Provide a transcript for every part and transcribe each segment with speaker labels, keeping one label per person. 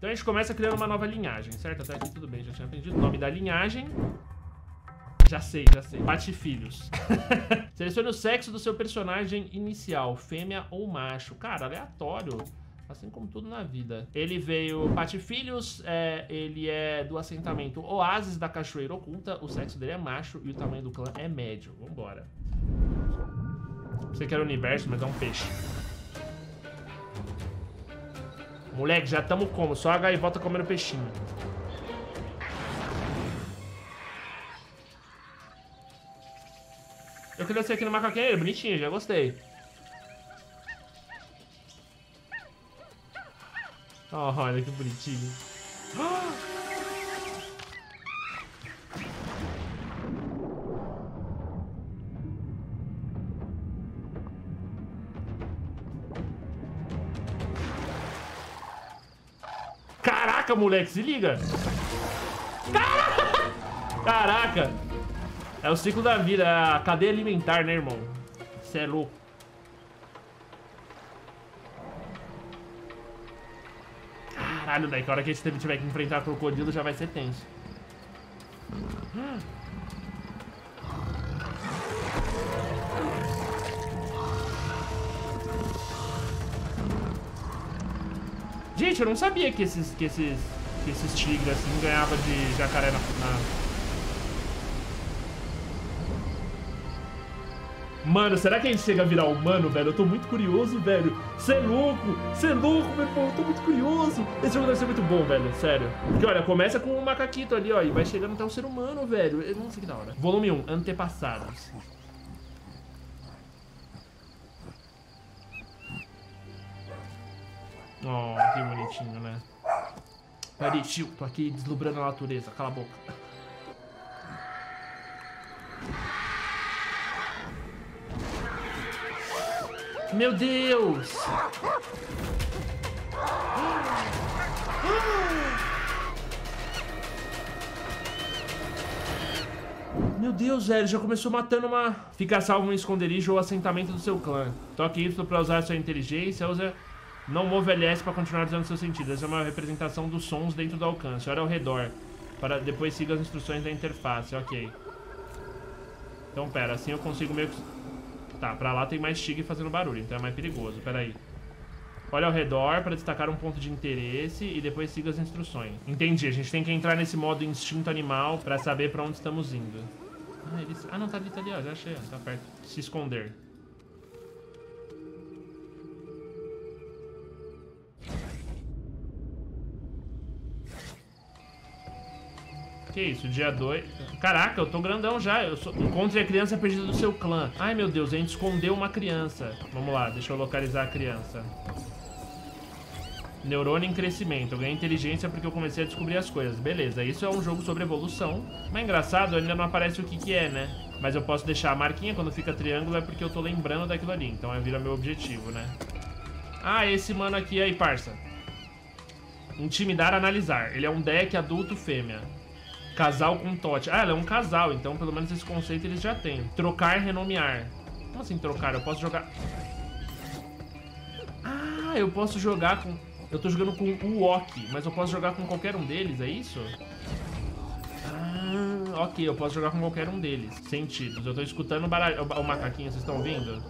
Speaker 1: Então a gente começa criando uma nova linhagem, certo? Até aqui tudo bem, já tinha aprendido. Nome da linhagem... Já sei, já sei. Patifilhos. Selecione o sexo do seu personagem inicial, fêmea ou macho. Cara, aleatório. Assim como tudo na vida. Ele veio Patifilhos, é, ele é do assentamento Oásis da Cachoeira Oculta. O sexo dele é macho e o tamanho do clã é médio. Vambora. Você quer o universo, mas é um peixe. Moleque, já tamo como? Só a gaivota comendo peixinho. Eu queria ser aqui no macaqueiro, bonitinho, já gostei. Olha que bonitinho. Caraca, moleque, se liga. Caraca. É o ciclo da vida, é a cadeia alimentar, né, irmão? Você é louco. Caralho, daí que a hora que a gente tiver que enfrentar crocodilo já vai ser tenso. Gente, eu não sabia que esses, que esses, que esses tigres assim ganhavam de jacaré na, na... Mano, será que a gente chega a virar humano, velho? Eu tô muito curioso, velho. Cê é louco, cê é louco, meu irmão. Eu tô muito curioso. Esse jogo deve ser muito bom, velho. Sério. Porque, olha, começa com um macaquito ali, ó. E vai chegando até um ser humano, velho. Eu não sei que da hora. Volume 1, Antepassados. Oh, que bonitinho, né? Peraí, tio. Tô aqui deslumbrando a natureza. Cala a boca. Meu Deus! Meu Deus, velho, já começou matando uma... Fica salvo um esconderijo ou assentamento do seu clã. Toque Y pra usar sua inteligência, usa... Não move LS pra continuar usando seu sentido. Essa é uma representação dos sons dentro do alcance. Olha ao redor. Para depois siga as instruções da interface. Ok. Então, pera. Assim eu consigo meio que... Tá, pra lá tem mais tigre fazendo barulho, então é mais perigoso. Pera aí. Olha ao redor para destacar um ponto de interesse e depois siga as instruções. Entendi, a gente tem que entrar nesse modo instinto animal para saber para onde estamos indo. Ah, eles... ah, não, tá ali, tá ali, ó, já achei, tá perto. Se esconder. Que isso, dia 2. Caraca, eu tô grandão já. Eu sou... Encontre a criança perdida do seu clã. Ai, meu Deus, a gente escondeu uma criança. Vamos lá, deixa eu localizar a criança. Neurônio em crescimento. Eu ganhei inteligência porque eu comecei a descobrir as coisas. Beleza, isso é um jogo sobre evolução. Mas engraçado, ainda não aparece o que que é, né? Mas eu posso deixar a marquinha quando fica triângulo é porque eu tô lembrando daquilo ali. Então vira meu objetivo, né? Ah, esse mano aqui aí, parça. Intimidar, analisar. Ele é um deck adulto fêmea. Casal com Tote. Ah, ela é um casal, então pelo menos esse conceito eles já têm. Trocar, renomear. Como assim trocar? Eu posso jogar... Ah, eu posso jogar com... Eu tô jogando com o Ok, mas eu posso jogar com qualquer um deles, é isso? Ah, ok, eu posso jogar com qualquer um deles. Sentidos. Eu tô escutando o, baralho, o macaquinho, vocês estão ouvindo?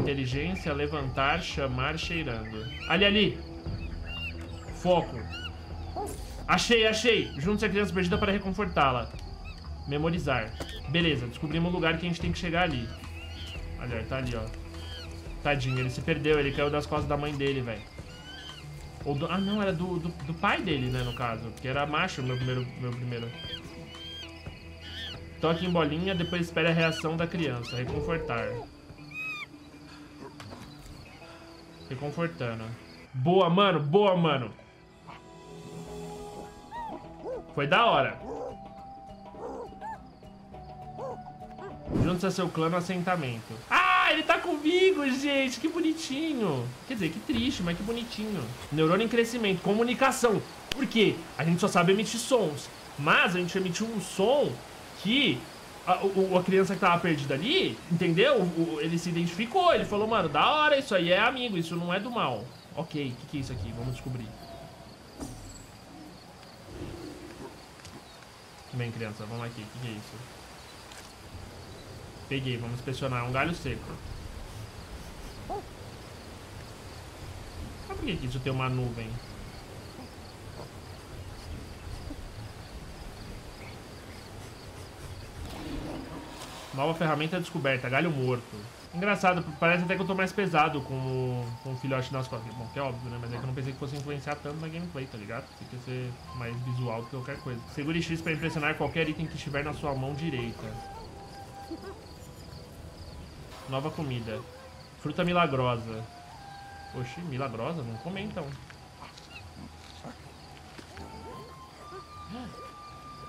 Speaker 1: Inteligência, levantar, chamar, cheirando. Ali, ali. Foco. Achei, achei. Junte-se a criança perdida para reconfortá-la. Memorizar. Beleza, descobrimos o lugar que a gente tem que chegar ali. Olha, tá ali, ó. Tadinho, ele se perdeu, ele caiu das costas da mãe dele, velho. Ou do... Ah, não, era do, do, do, pai dele, né, no caso. Porque era macho meu primeiro... Meu primeiro. Toque em bolinha, depois espere a reação da criança. Reconfortar. Reconfortando. Boa, mano, boa, mano. Foi da hora. Juntos a seu clã no assentamento. Ah, ele tá comigo, gente. Que bonitinho. Quer dizer, que triste, mas que bonitinho. Neurônio em crescimento. Comunicação. Por quê? A gente só sabe emitir sons. Mas a gente emitiu um som que a, a, criança que tava perdida ali, entendeu? O, ele se identificou. Ele falou, mano, da hora, isso aí é amigo, isso não é do mal. Ok, o que, que é isso aqui? Vamos descobrir. Bem, criança, vamos aqui. O que, que é isso? Peguei, vamos inspecionar. Um galho seco. Mas por que, que isso tem uma nuvem? Nova ferramenta descoberta, galho morto. Engraçado, parece até que eu tô mais pesado com o, com o filhote nas costas. Bom, que é óbvio, né? Mas é que eu não pensei que fosse influenciar tanto na gameplay, tá ligado? Tem que ser mais visual do que qualquer coisa. Segure X pra impressionar qualquer item que estiver na sua mão direita. Nova comida. Fruta milagrosa. Oxi, milagrosa? Vamos comer então.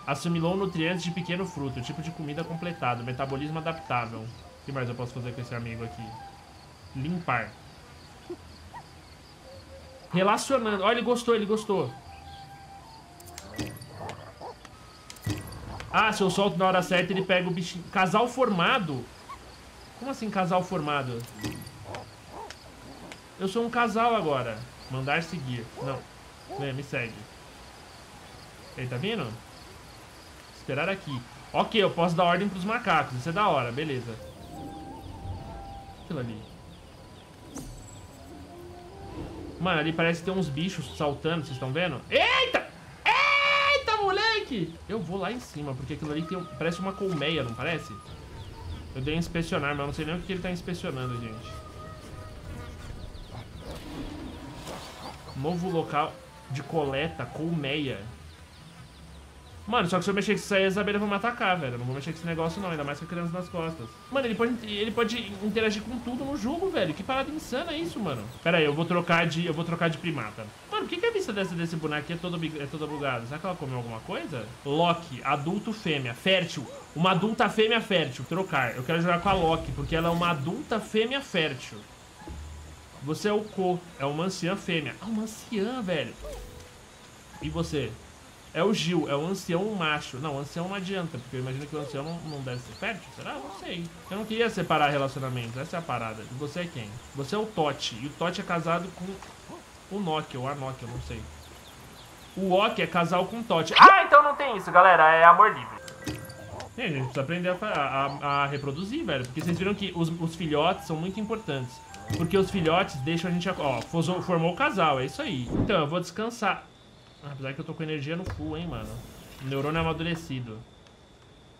Speaker 1: Assimilou nutrientes de pequeno fruto, tipo de comida completado, metabolismo adaptável. O que mais eu posso fazer com esse amigo aqui? Limpar. Relacionando. Olha, ele gostou, ele gostou. Ah, se eu solto na hora certa, ele pega o bichinho. Casal formado? Como assim casal formado? Eu sou um casal agora. Mandar seguir. Não. Vem, me segue. Ele tá vindo? Esperar aqui. Ok, eu posso dar ordem pros macacos. Isso é da hora, beleza aquilo ali? Mano, ali parece ter uns bichos saltando, vocês estão vendo? Eita! Eita, moleque! Eu vou lá em cima, porque aquilo ali tem, parece uma colmeia, não parece? Eu dei inspecionar, mas eu não sei nem o que ele tá inspecionando, gente. Novo local de coleta, colmeia. Mano, só que se eu mexer com isso aí, a Isabela vai me atacar, velho. Não vou mexer com esse negócio não, ainda mais com a criança nas costas. Mano, ele pode, ele pode interagir com tudo no jogo, velho. Que parada insana é isso, mano. Pera aí, eu vou trocar de, eu vou trocar de primata. Mano, por que, que a vista dessa, desse boneco é toda, é toda bugada? Será que ela comeu alguma coisa? Loki, adulto fêmea, fértil. Uma adulta fêmea fértil. Trocar. Eu quero jogar com a Loki, porque ela é uma adulta fêmea fértil. Você é o Ko, é uma anciã fêmea. Ah, uma anciã, velho. E você? É o Gil, é o ancião macho. Não, o ancião não adianta, porque eu imagino que o ancião não, não deve ser fértil, será? Não sei. Eu não queria separar relacionamentos, essa é a parada. E você é quem? Você é o Totti, e o Totti é casado com o Nokia, ou a Nokia, não sei. O Ok é casal com o Totti. Ah, então não tem isso, galera, é amor livre. E a gente precisa aprender a, a, a, reproduzir, velho. Porque vocês viram que os, os filhotes são muito importantes. Porque os filhotes deixam a gente... Ó, formou o casal, é isso aí. Então, eu vou descansar. Apesar que eu tô com energia no full, hein, mano. Neurônio amadurecido.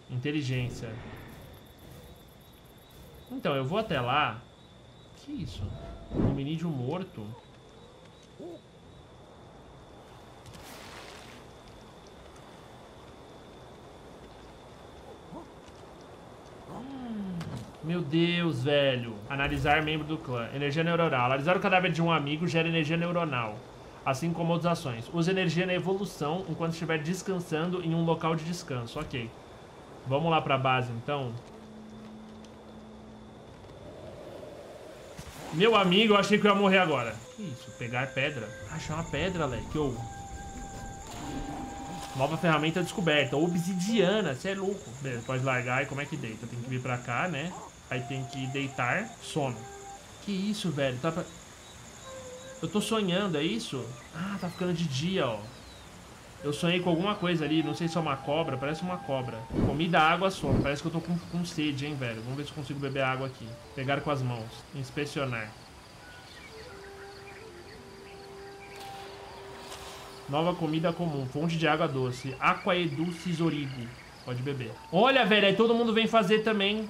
Speaker 1: Inteligência. Então, eu vou até lá. Que isso? Hominídeo morto? Meu Deus, velho. Analisar membro do clã. Energia neuronal. Analisar o cadáver de um amigo gera energia neuronal assim como outras ações. Use energia na evolução enquanto estiver descansando em um local de descanso. Ok. Vamos lá pra base, então. Meu amigo, eu achei que eu ia morrer agora. Que isso? Pegar pedra? Achar uma pedra, Leque. Ou... Nova ferramenta descoberta. Obsidiana. Você é louco. Beleza, pode largar. E como é que deita? Tem que vir pra cá, né? Aí tem que deitar. Sono. Que isso, velho? Tá pra... Eu tô sonhando, é isso? Ah, tá ficando de dia, ó. Eu sonhei com alguma coisa ali, não sei se é uma cobra, parece uma cobra. Comida, água, sono. Parece que eu tô com, com sede, hein, velho. Vamos ver se consigo beber água aqui. Pegar com as mãos. Inspecionar. Nova comida comum. Fonte de água doce. Aqua Edu Cisorigo. Pode beber. Olha, velho, aí todo mundo vem fazer também.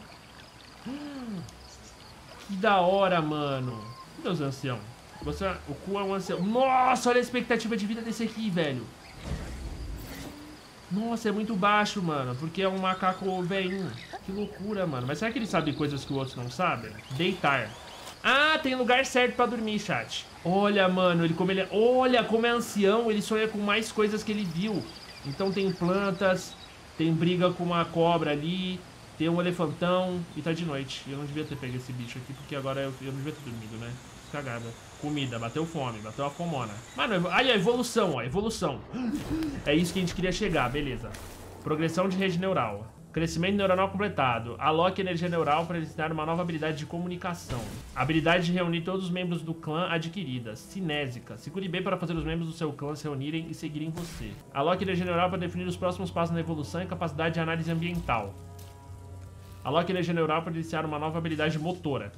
Speaker 1: Que da hora, mano. Deus ancião. Você, o cu é um ancião. Nossa, olha a expectativa de vida desse aqui, velho. Nossa, é muito baixo, mano. Porque é um macaco velhinho. Que loucura, mano. Mas será que ele sabe coisas que os outros não sabem? Deitar. Ah, tem lugar certo pra dormir, chat. Olha, mano, ele como ele é... Olha, como é ancião, ele sonha com mais coisas que ele viu. Então tem plantas, tem briga com uma cobra ali, tem um elefantão e tá de noite. Eu não devia ter pego esse bicho aqui, porque agora eu, eu não devia ter dormido, né? Cagada. Comida, bateu fome, bateu a fomona. Mano, aí a evolução, ó, evolução. É isso que a gente queria chegar, beleza. Progressão de rede neural. Crescimento neuronal completado. Aloque energia neural para elicitar uma nova habilidade de comunicação. Habilidade de reunir todos os membros do clã adquiridas. Cinésica. Segure B para fazer os membros do seu clã se reunirem e seguirem você. Aloque energia neural para definir os próximos passos na evolução e capacidade de análise ambiental. Aloque energia neural para iniciar uma nova habilidade motora.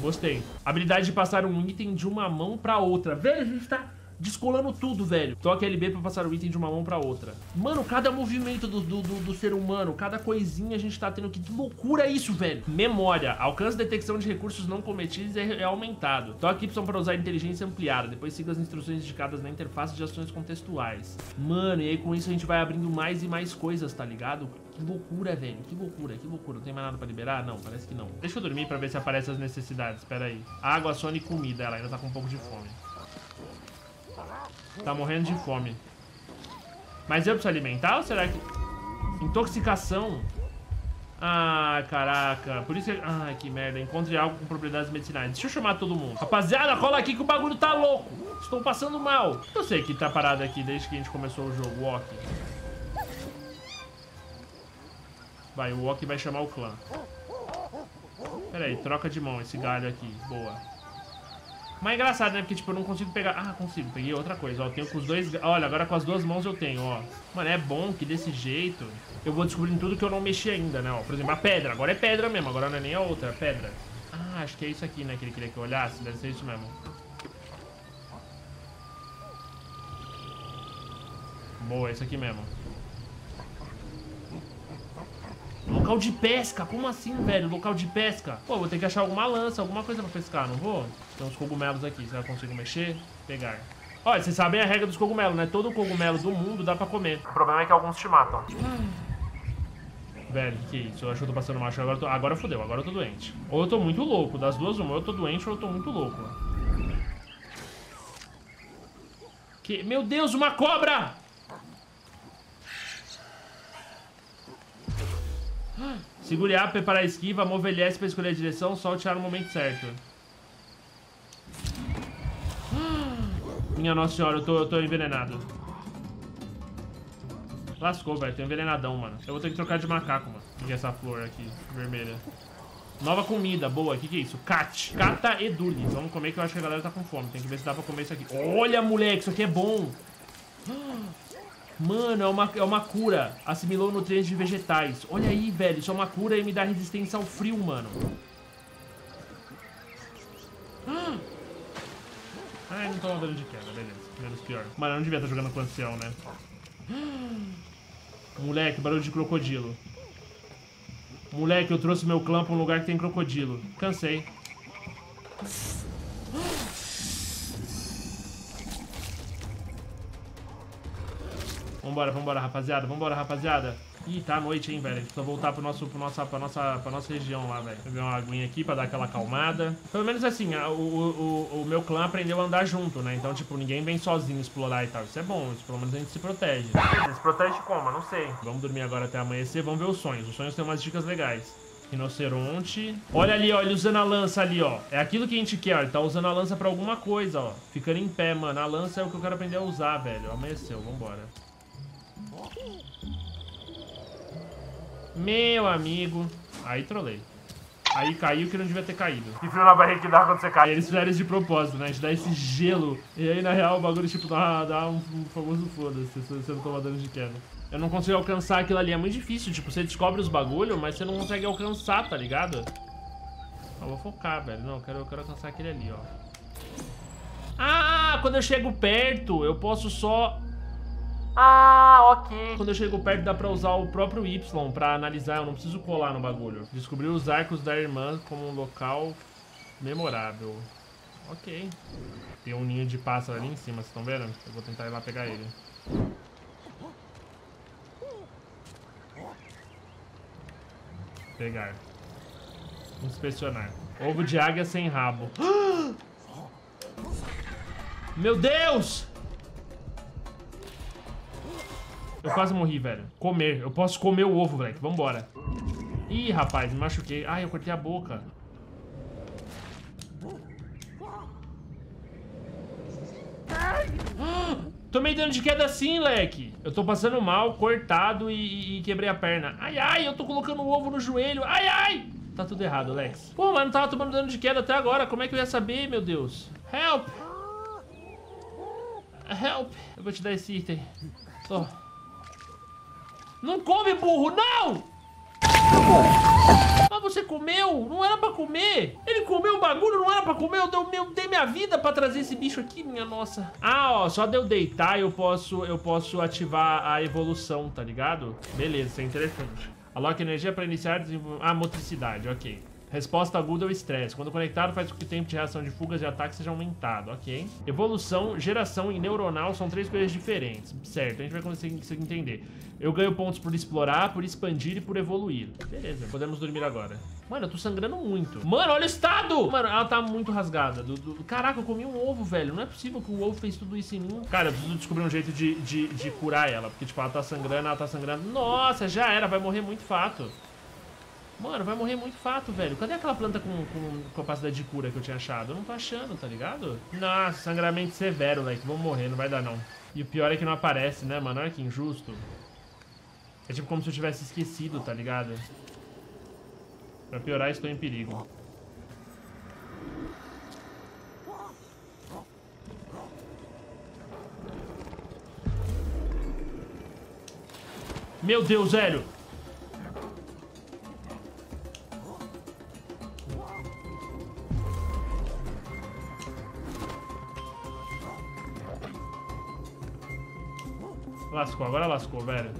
Speaker 1: Gostei. Habilidade de passar um item de uma mão para outra. Velho, a gente tá descolando tudo, velho. Toque LB pra passar o item de uma mão pra outra. Mano, cada movimento do, do, do, do ser humano, cada coisinha a gente tá tendo que... Que loucura é isso, velho. Memória. Alcance de detecção de recursos não cometidos é, é aumentado. Toque Y para usar inteligência ampliada. Depois siga as instruções indicadas na interface de ações contextuais. Mano, e aí com isso a gente vai abrindo mais e mais coisas, tá ligado? Que loucura, velho. Que loucura, que loucura. Não tem mais nada pra liberar? Não, parece que não. Deixa eu dormir pra ver se aparecem as necessidades. Pera aí. Água, sono e comida. Ela ainda tá com um pouco de fome. Tá morrendo de fome. Mas eu preciso alimentar ou será que... Intoxicação? Ah, caraca. Por isso que... Ai, que merda. Encontre algo com propriedades medicinais. Deixa eu chamar todo mundo. Rapaziada, cola aqui que o bagulho tá louco. Estou passando mal. Eu sei que tá parado aqui desde que a gente começou o jogo. Walk. Vai, o Walk vai chamar o clã. Pera aí, troca de mão esse galho aqui. Boa. Mas é engraçado, né? Porque, tipo, eu não consigo pegar... Ah, consigo. Peguei outra coisa, ó. Tenho com os dois... Olha, agora com as duas mãos eu tenho, ó. Mano, é bom que desse jeito eu vou descobrindo tudo que eu não mexi ainda, né? Ó, por exemplo, a pedra. Agora é pedra mesmo. Agora não é nem a outra, é pedra. Ah, acho que é isso aqui, né? Que ele queria que eu olhasse. Deve ser isso mesmo. Boa, é isso aqui mesmo. Local de pesca, como assim, velho? Local de pesca? Pô, vou ter que achar alguma lança, alguma coisa pra pescar, não vou? Tem uns cogumelos aqui, será que eu consigo mexer? Pegar. Olha, vocês sabem a regra dos cogumelos, né? Todo cogumelo do mundo dá pra comer. O problema é que alguns te matam. Velho, que isso? Eu acho que eu tô passando macho. Agora, tô... agora fodeu, agora eu tô doente. Ou eu tô muito louco. Das duas, uma, ou eu tô doente ou eu tô muito louco. Que... Meu Deus, uma cobra! Segure A, preparar a esquiva, move LS para escolher a direção, solte A no momento certo. Minha nossa senhora, eu tô, eu tô envenenado. Lascou, velho. Tô envenenadão, mano. Eu vou ter que trocar de macaco, mano. E essa flor aqui, vermelha. Nova comida, boa. O que, que é isso? Cat. Cata eduli. Vamos comer que eu acho que a galera tá com fome. Tem que ver se dá pra comer isso aqui. Olha, moleque, isso aqui é bom. Mano, é uma, é uma cura. Assimilou nutrientes de vegetais. Olha aí, velho. Isso é uma cura e me dá resistência ao frio, mano. Ai, não toma dano de queda, beleza. Menos pior. Mano, eu não devia estar jogando com ancião, né? Moleque, barulho de crocodilo. Moleque, eu trouxe meu clã pra um lugar que tem crocodilo. Cansei. Vambora, vambora, rapaziada. Vambora, rapaziada. Ih, tá à noite, hein, velho. A gente precisa voltar pro nosso, pro nossa, pra, nossa, pra nossa região lá, velho. Pegar uma aguinha aqui pra dar aquela acalmada. Pelo menos assim, a, o, o, o meu clã aprendeu a andar junto, né? Então, tipo, ninguém vem sozinho explorar e tal. Isso é bom, isso, pelo menos a gente se protege. Se protege como? Não sei. Vamos dormir agora até amanhecer, vamos ver os sonhos. Os sonhos têm umas dicas legais. Rinoceronte. Olha ali, ó, ele usando a lança ali, ó. É aquilo que a gente quer, ó. Ele tá usando a lança pra alguma coisa, ó. Ficando em pé, mano. A lança é o que eu quero aprender a usar, velho. Amanheceu, vambora. Meu amigo. Aí trolei. Aí caiu que não devia ter caído. Que frio na barriga que dá quando você cai. Eles fizeram isso de propósito, né? A gente dá esse gelo. E aí, na real, o bagulho, tipo, dá, dá um, um famoso foda-se. Você não toma dano de queda. Eu não consigo alcançar aquilo ali. É muito difícil. Tipo, você descobre os bagulho, mas você não consegue alcançar, tá ligado? Eu vou focar, velho. Não, eu quero, eu quero alcançar aquele ali, ó. Ah, quando eu chego perto, eu posso só
Speaker 2: ah, ok.
Speaker 1: Quando eu chego perto dá pra usar o próprio Y pra analisar, eu não preciso colar no bagulho. Descobrir os arcos da irmã como um local memorável. Ok. Tem um ninho de pássaro ali em cima, vocês estão vendo? Eu vou tentar ir lá pegar ele. Pegar. Inspecionar. Ovo de águia sem rabo. Meu Deus! Eu quase morri, velho. Comer. Eu posso comer o ovo, velho. Vambora. Ih, rapaz, me machuquei. Ai, eu cortei a boca. Tomei dano de queda sim, leque. Eu tô passando mal, cortado e, e, quebrei a perna. Ai, ai, eu tô colocando o ovo no joelho. Ai, ai. Tá tudo errado, Lex. Pô, mas não tava tomando dano de queda até agora. Como é que eu ia saber, meu Deus? Help. Help. Eu vou te dar esse item. Oh. Não come, burro, não! Mas você comeu? Não era pra comer. Ele comeu o bagulho, não era pra comer. Eu dei, eu dei minha vida pra trazer esse bicho aqui, minha nossa. Ah, ó, só de eu deitar eu posso, eu posso ativar a evolução, tá ligado? Beleza, isso é interessante. Aloque energia pra iniciar desenvolvimento... Ah, motricidade, ok. Resposta aguda ao estresse. Quando conectado, faz com que o tempo de reação de fugas e ataques seja aumentado. Ok. Evolução, geração e neuronal são três coisas diferentes. Certo, a gente vai conseguir entender. Eu ganho pontos por explorar, por expandir e por evoluir. Beleza, podemos dormir agora. Mano, eu tô sangrando muito. Mano, olha o estado! Mano, ela tá muito rasgada. Do, do... Caraca, eu comi um ovo, velho. Não é possível que o ovo fez tudo isso em mim. Cara, eu preciso descobrir um jeito de, de, de curar ela. Porque, tipo, ela tá sangrando, ela tá sangrando. Nossa, já era. Vai morrer muito fato. Mano, vai morrer muito fato, velho. Cadê aquela planta com, com capacidade de cura que eu tinha achado? Eu não tô achando, tá ligado? Nossa, sangramento severo, moleque. Vamos morrer, não vai dar não. E o pior é que não aparece, né, mano? Olha que injusto. É tipo como se eu tivesse esquecido, tá ligado? Pra piorar, estou em perigo. Meu Deus, velho! Lascou, agora lascou, velho.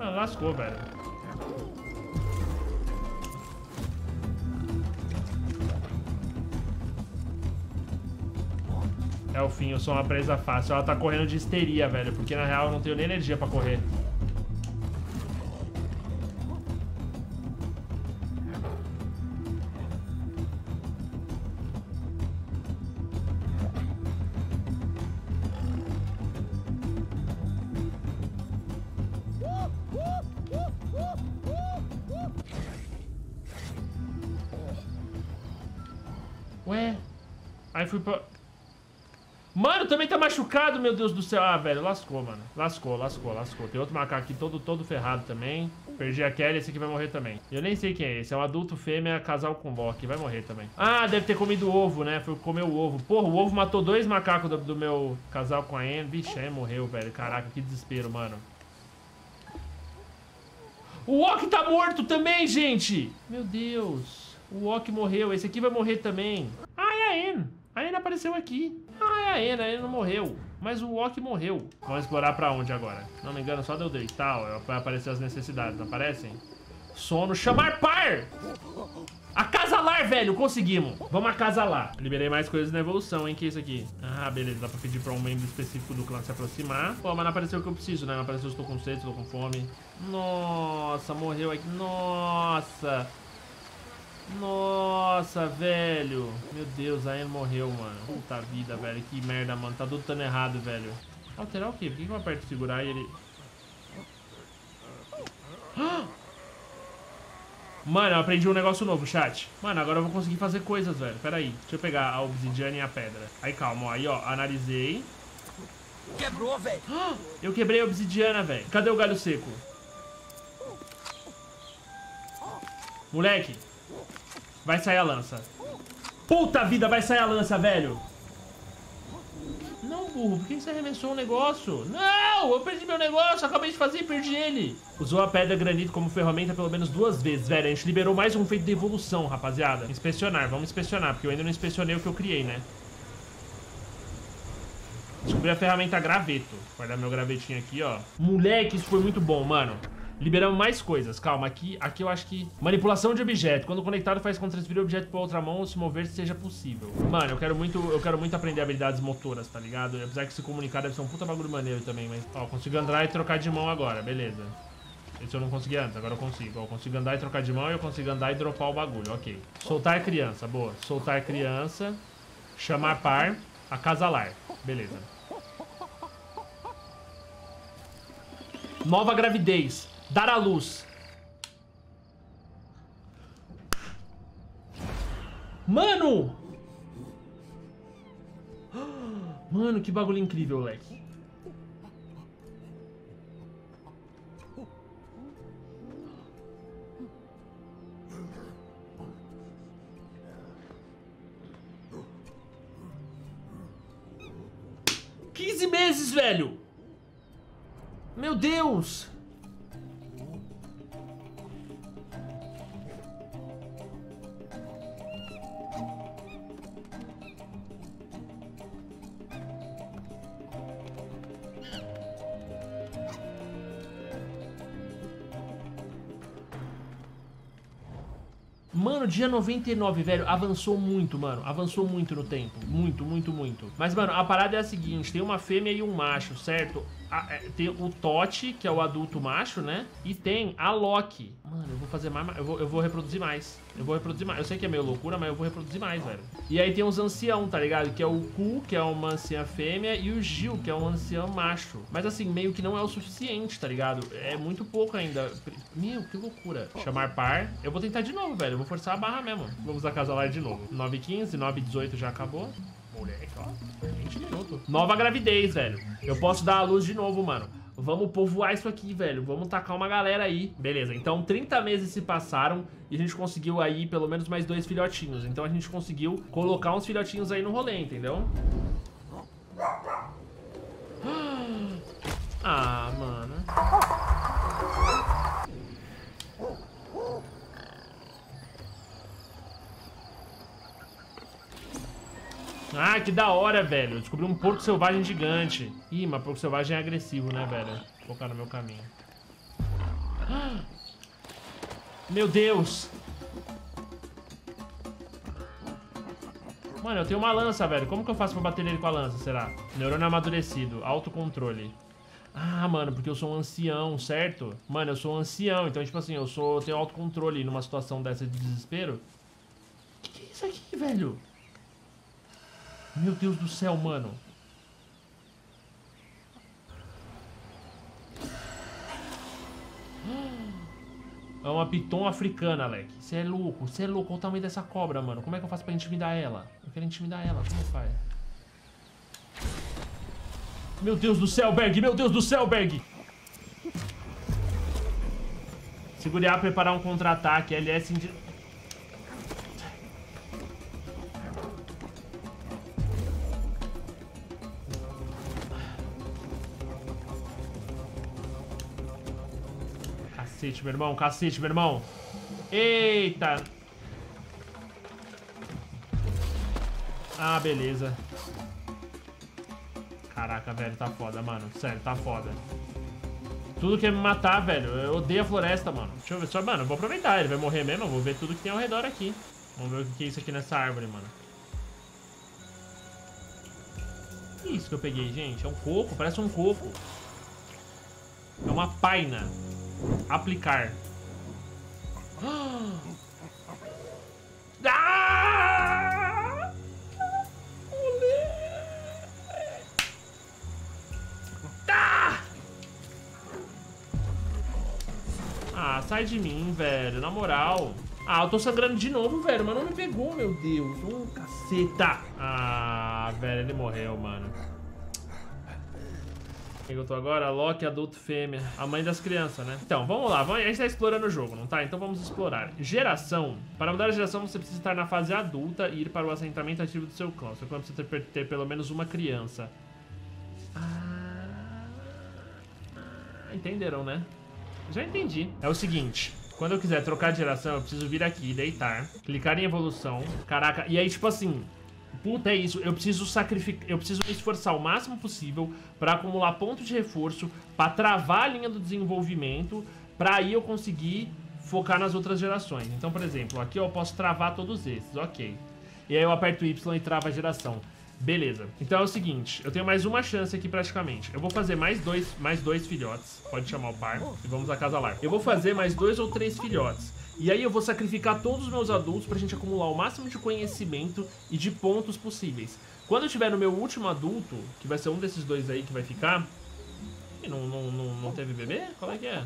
Speaker 1: Ah, lascou, velho. É o fim, eu sou uma presa fácil. Ela tá correndo de histeria, velho. Porque na real eu não tenho nem energia pra correr. Mano, também tá machucado, meu Deus do céu. Ah, velho, lascou, mano. Lascou, lascou, lascou. Tem outro macaco aqui todo, todo ferrado também. Perdi a Kelly, esse aqui vai morrer também. Eu nem sei quem é esse. É um adulto fêmea, casal com Loki. Vai morrer também. Ah, deve ter comido ovo, né? Foi comer o ovo. Porra, o ovo matou dois macacos do, do meu casal com a Anne. A Anne morreu, velho. Caraca, que desespero, mano. O Ok tá morto também, gente! Meu Deus. O Ok morreu. Esse aqui vai morrer também. A Anne. A Anne apareceu aqui. Ai, a Anne. A Anne não morreu. Mas o Ok morreu. Vamos explorar pra onde agora? Não me engano, só deu deitar. Vai aparecer as necessidades, não aparecem? Sono. Chamar par! Acasalar, velho! Conseguimos! Vamos acasalar. Liberei mais coisas na evolução, hein? Que é isso aqui? Ah, beleza. Dá pra pedir pra um membro específico do clã se aproximar. Pô, mas não apareceu o que eu preciso, né? Não apareceu se eu tô com sede, se eu tô com fome. Nossa, morreu aqui. Nossa! Nossa, velho. Meu Deus, a Anne morreu, mano. Puta vida, velho. Que merda, mano. Tá tudo dando errado, velho. Alterar o quê? Por que, eu aperto segurar e ele... Mano, eu aprendi um negócio novo, chat. Mano, agora eu vou conseguir fazer coisas, velho. Pera aí. Deixa eu pegar a obsidiana e a pedra. Aí, calma, ó. Aí, ó. Analisei.
Speaker 3: Quebrou, velho.
Speaker 1: Eu quebrei a obsidiana, velho. Cadê o galho seco? Moleque. Vai sair a lança. Puta vida, vai sair a lança, velho. Não, burro, por que você arremessou o negócio? Não, eu perdi meu negócio, acabei de fazer e perdi ele. Usou a pedra granito como ferramenta pelo menos duas vezes, velho. A gente liberou mais um feito de evolução, rapaziada. Inspecionar, vamos inspecionar, porque eu ainda não inspecionei o que eu criei, né? Descobri a ferramenta graveto. Guardar meu gravetinho aqui, ó. Moleque, isso foi muito bom, mano. Liberamos mais coisas. Calma, aqui, aqui eu acho que... Manipulação de objeto. Quando conectado, faz com transferir o objeto para outra mão ou se mover seja possível. Mano, eu quero muito eu quero muito aprender habilidades motoras, tá ligado? Apesar que se comunicar deve ser um puta bagulho maneiro também, mas... Ó, consigo andar e trocar de mão agora, beleza. Esse eu não consegui antes, agora eu consigo. Ó, eu consigo andar e trocar de mão e eu consigo andar e dropar o bagulho, ok. Soltar criança, boa. Soltar criança. Chamar par. Acasalar. Beleza. Nova gravidez. Dar à luz. Mano! Mano, que bagulho incrível, leque. Quinze meses, velho! Meu Deus! Mano, dia 99, velho, avançou muito, mano. Avançou muito no tempo. Muito, muito, muito. Mas, mano, a parada é a seguinte: tem uma fêmea e um macho, certo? A, é, tem o Tote, que é o adulto macho, né? E tem a Loki. Mano, eu vou fazer mais. Eu vou, eu vou reproduzir mais. Eu vou reproduzir mais. Eu sei que é meio loucura, mas eu vou reproduzir mais, velho. E aí tem os ancião, tá ligado? Que é o Ku, que é uma anciã fêmea, e o Gil, que é um ancião macho. Mas assim, meio que não é o suficiente, tá ligado? É muito pouco ainda. Meu, que loucura. Chamar par. Eu vou tentar de novo, velho. Eu vou forçar a barra mesmo. Vamos acasalar de novo. 9h15, 9h18 já acabou. Moleque, ó. 20 minutos. Nova gravidez, velho. Eu posso dar a luz de novo, mano. Vamos povoar isso aqui, velho. Vamos tacar uma galera aí. Beleza, então 30 meses se passaram e a gente conseguiu aí pelo menos mais dois filhotinhos. Então a gente conseguiu colocar uns filhotinhos aí no rolê, entendeu? Ah, mano. Ah, que da hora, velho. Descobri um porco selvagem gigante. Ih, mas porco selvagem é agressivo, né, velho? Vou focar no meu caminho. Meu Deus! Mano, eu tenho uma lança, velho. Como que eu faço pra bater nele com a lança, será? Neurônio amadurecido. Autocontrole. Ah, mano, porque eu sou um ancião, certo? Mano, eu sou um ancião. Então, tipo assim, eu sou tenho autocontrole numa situação dessa de desespero. Que que é isso aqui, velho? Meu Deus do céu, mano. É uma piton africana, Alec. Você é louco, você é louco. Olha o tamanho dessa cobra, mano. Como é que eu faço pra intimidar ela? Eu quero intimidar ela, como faz? Meu Deus do céu, Berg! Meu Deus do céu, Berg! Segure A, preparar um contra-ataque. LS... Indi... Cacete, meu irmão. Cacete, meu irmão. Eita. Ah, beleza. Caraca, velho, tá foda, mano. Sério, tá foda. Tudo quer me matar, velho. Eu odeio a floresta, mano. Deixa eu ver só, mano. Eu vou aproveitar. Ele vai morrer mesmo. Eu vou ver tudo que tem ao redor aqui. Vamos ver o que é isso aqui nessa árvore, mano. Que isso que eu peguei, gente? É um coco. Parece um coco. É uma paina. Aplicar. Ah! Tá! Ah, sai de mim, velho. Na moral. Ah, eu tô sangrando de novo, velho. Mas não me pegou, meu Deus. Ô, oh, caceta. Ah, velho, ele morreu, mano. Quem eu tô agora? Loki, adulto fêmea. A mãe das crianças, né? Então, vamos lá. A gente tá explorando o jogo, não tá? Então vamos explorar. Geração. Para mudar a geração, você precisa estar na fase adulta e ir para o assentamento ativo do seu clã. Seu clã precisa ter, ter pelo menos uma criança. Ah... Entenderam, né? Já entendi. É o seguinte... Quando eu quiser trocar de geração, eu preciso vir aqui, deitar, clicar em evolução. Caraca, e aí, tipo assim, Puta, é isso. Eu preciso sacrificar. Eu preciso me esforçar o máximo possível para acumular pontos de reforço, para travar a linha do desenvolvimento, para aí eu conseguir focar nas outras gerações. Então, por exemplo, aqui eu posso travar todos esses, ok. E aí eu aperto Y e trava a geração. Beleza. Então é o seguinte, eu tenho mais uma chance aqui praticamente. Eu vou fazer mais dois, mais dois filhotes. Pode chamar o par. E vamos acasalar. Eu vou fazer mais dois ou três filhotes. E aí eu vou sacrificar todos os meus adultos pra gente acumular o máximo de conhecimento e de pontos possíveis. Quando eu tiver no meu último adulto, que vai ser um desses dois aí que vai ficar... E não, não, não, não teve bebê? Qual é que é?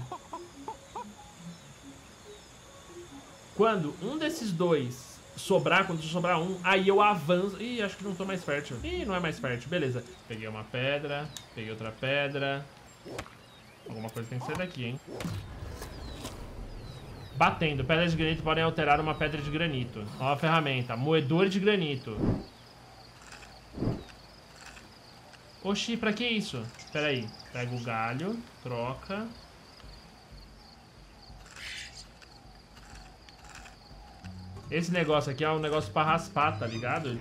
Speaker 1: Quando um desses dois sobrar, quando sobrar um, aí eu avanço. Ih, acho que não tô mais fértil. Ih, não é mais fértil. Beleza. Peguei uma pedra, peguei outra pedra. Alguma coisa tem que ser daqui, hein? Batendo. Pedras de granito podem alterar uma pedra de granito. Nova ferramenta. Moedor de granito. Oxi, pra que isso? Pera aí. Pega o galho, troca. Esse negócio aqui é um negócio pra raspar, tá ligado?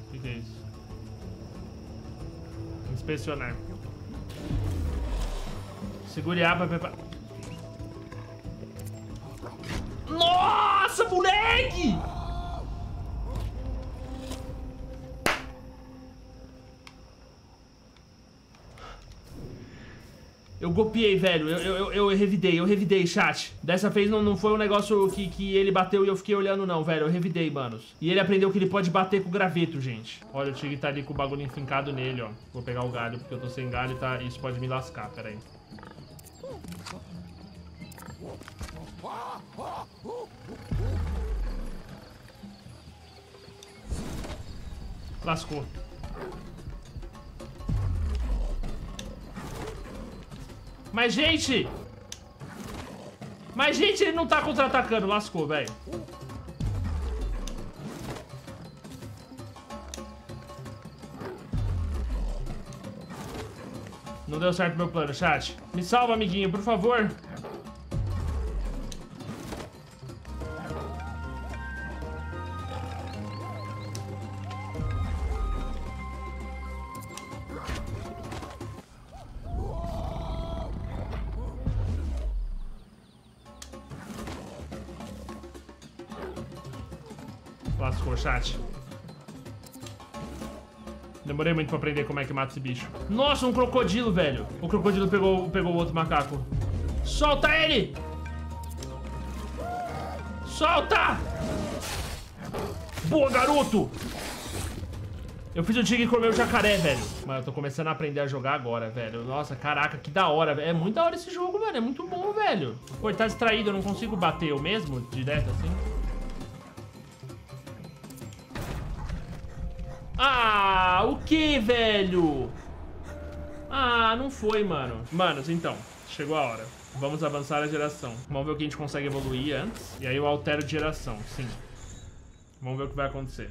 Speaker 1: O que, que é isso? Inspecionar. Segure A pra preparar. Nossa, moleque! Eu copiei, velho. Eu, eu, eu, revidei, eu revidei, chat. Dessa vez não, não foi um negócio que, que ele bateu e eu fiquei olhando, não, velho. Eu revidei, manos. E ele aprendeu que ele pode bater com o graveto, gente. Olha, o Tig tá ali com o bagulho enfincado nele, ó. Vou pegar o galho, porque eu tô sem galho tá, isso pode me lascar. Pera aí. Lascou. Mas, gente... Mas, gente, ele não tá contra-atacando. Lascou, velho. Não deu certo meu plano, chat. Me salva, amiguinho, por favor. Muito pra aprender como é que mata esse bicho. Nossa, um crocodilo, velho. O crocodilo pegou, pegou o outro macaco. Solta ele! Solta! Boa, garoto! Eu fiz o Tigre comer o jacaré, velho. Mano, eu tô começando a aprender a jogar agora, velho. Nossa, caraca, que da hora, velho. É muito da hora esse jogo, velho. É muito bom, velho. Pô, ele tá distraído. Eu não consigo bater eu mesmo, direto assim. Ah, o que, velho? Ah, não foi, mano. Manos, então, chegou a hora. Vamos avançar a geração. Vamos ver o que a gente consegue evoluir antes. E aí eu altero de geração, sim. Vamos ver o que vai acontecer.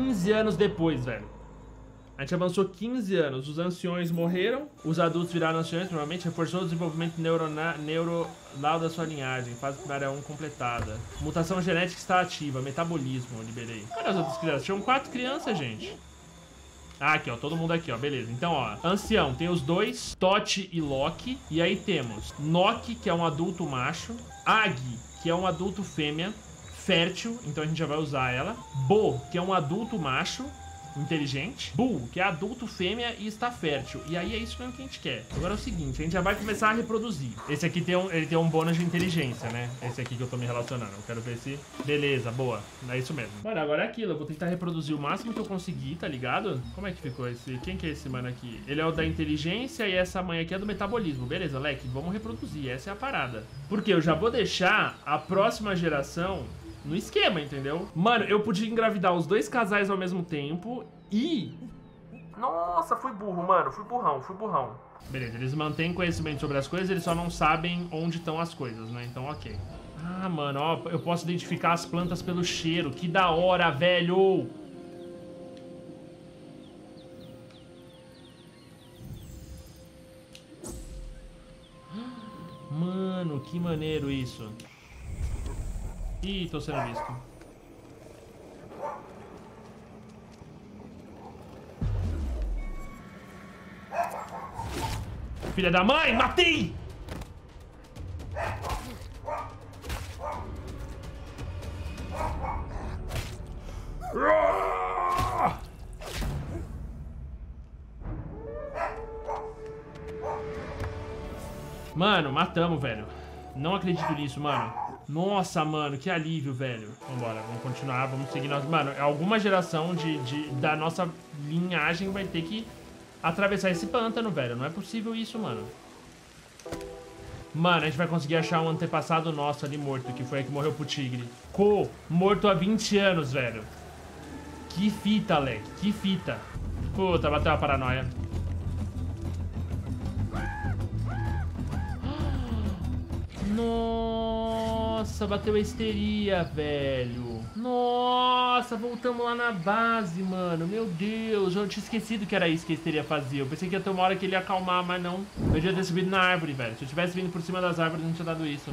Speaker 1: Quinze anos depois, velho. A gente avançou 15 anos. Os anciões morreram, os adultos viraram anciões, provavelmente reforçou o desenvolvimento neurona- neuronal da sua linhagem. Fase primária 1 completada. Mutação genética está ativa. Metabolismo, eu liberei. Olha as outras crianças. Tinham quatro crianças, gente. Ah, aqui, ó. Todo mundo aqui, ó. Beleza. Então, ó. Ancião, tem os dois. Totti e Loki. E aí temos Noki, que é um adulto macho. Ag, que é um adulto fêmea. Fértil, então a gente já vai usar ela. Bo, que é um adulto macho. Inteligente. Bull, que é adulto fêmea e está fértil. E aí é isso mesmo que a gente quer. Agora é o seguinte, a gente já vai começar a reproduzir. Esse aqui tem um, ele tem um bônus de inteligência, né? Esse aqui que eu tô me relacionando. Eu quero ver se... Beleza, boa. É isso mesmo. Mano, agora é aquilo. Eu vou tentar reproduzir o máximo que eu conseguir, tá ligado? Como é que ficou esse... Quem que é esse mano aqui? Ele é o da inteligência e essa mãe aqui é do metabolismo. Beleza, Leque, vamos reproduzir. Essa é a parada. Porque eu já vou deixar a próxima geração no esquema, entendeu? Mano, eu podia engravidar os dois casais ao mesmo tempo e... Nossa, fui burro, mano. Fui burrão, fui burrão. Beleza, eles mantêm conhecimento sobre as coisas, eles só não sabem onde estão as coisas, né? Então, ok. Ah, mano, ó, eu posso identificar as plantas pelo cheiro. Que da hora, velho! Mano, que maneiro isso. Ih, tô sendo visto. Filha da mãe, matei! Mano, matamos, velho. Não acredito nisso, mano. Nossa, mano, que alívio, velho. Vambora, vamos continuar, vamos seguir nós. Mano, alguma geração de, de, da nossa linhagem vai ter que atravessar esse pântano, velho. Não é possível isso, mano. Mano, a gente vai conseguir achar um antepassado nosso ali morto, que foi aí que morreu pro tigre. Co, morto há 20 anos, velho. Que fita, Alec, que fita. Puta, bateu a paranoia. Nossa, bateu a histeria, velho. Nossa, voltamos lá na base, mano. Meu Deus, eu tinha esquecido que era isso que a histeria fazia. Eu pensei que ia ter uma hora que ele ia acalmar, mas não. Eu devia ter subido na árvore, velho. Se eu tivesse vindo por cima das árvores, não tinha dado isso.